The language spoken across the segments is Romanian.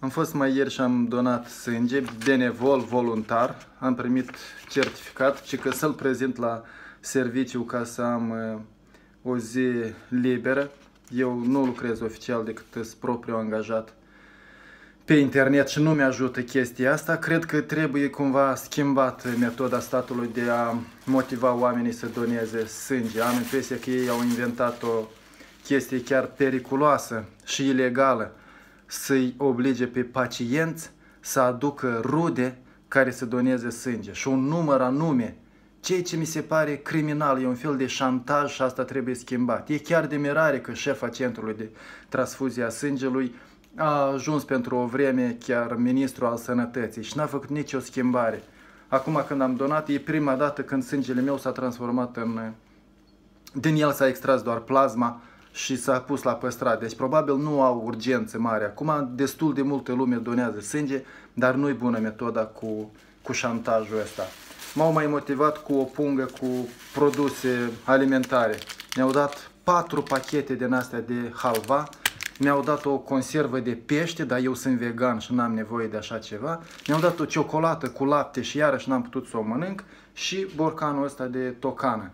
Am fost mai ieri și am donat sânge, benevol, voluntar. Am primit certificat și că să-l prezint la serviciu ca să am uh, o zi liberă. Eu nu lucrez oficial decât sunt propriu angajat pe internet și nu mi-ajută chestia asta. Cred că trebuie cumva schimbat metoda statului de a motiva oamenii să doneze sânge. Am impresia că ei au inventat o chestie chiar periculoasă și ilegală să-i oblige pe pacienți să aducă rude care să doneze sânge și un număr anume. Ceea ce mi se pare criminal, e un fel de șantaj și asta trebuie schimbat. E chiar de mirare că șefa centrului de transfuzie a sângelui a ajuns pentru o vreme chiar ministru al sănătății și n-a făcut nicio schimbare. Acum când am donat, e prima dată când sângele meu s-a transformat în... Din el s-a extras doar plasma și s-a pus la păstrat. Deci probabil nu au urgențe mari. Acum destul de multă lume donează sânge, dar nu-i bună metoda cu, cu șantajul ăsta. M-au mai motivat cu o pungă cu produse alimentare. Mi-au dat patru pachete din astea de halva, mi-au dat o conservă de pește, dar eu sunt vegan și n-am nevoie de așa ceva. Mi-au dat o ciocolată cu lapte și iarăși n-am putut să o mănânc și borcanul ăsta de tocană.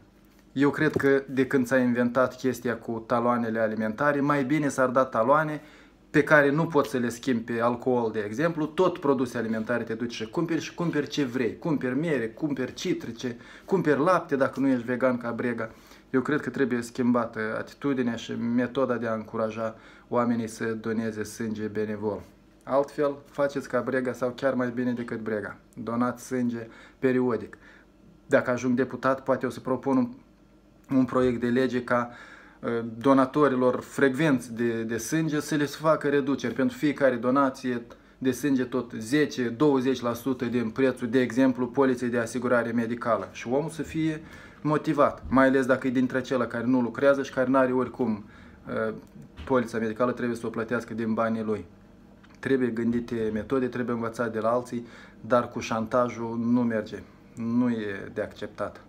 Eu cred că de când s-a inventat chestia cu taloanele alimentare, mai bine s-ar da taloane pe care nu poți să le schimbi pe alcool, de exemplu, tot produse alimentare te duci și cumperi și cumperi ce vrei. Cumperi miere, cumperi citrice, cumperi lapte dacă nu ești vegan ca brega. Eu cred că trebuie schimbată atitudinea și metoda de a încuraja oamenii să doneze sânge benevol. Altfel, faceți ca brega sau chiar mai bine decât brega. Donați sânge periodic. Dacă ajung deputat, poate o să propun un un proiect de lege ca uh, donatorilor frecvenți de, de sânge să le facă reduceri pentru fiecare donație de sânge tot 10-20% din prețul, de exemplu, poliței de asigurare medicală și omul să fie motivat, mai ales dacă e dintre acela care nu lucrează și care nu are oricum uh, polița medicală trebuie să o plătească din banii lui. Trebuie gândite metode, trebuie învățat de la alții, dar cu șantajul nu merge, nu e de acceptat.